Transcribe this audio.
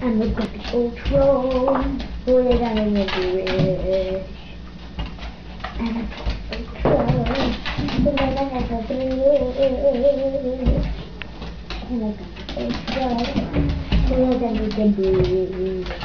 And we've got the old throne, we're gonna do it. And I've got the old troll, all. And I've got the old troll, we're gonna do it.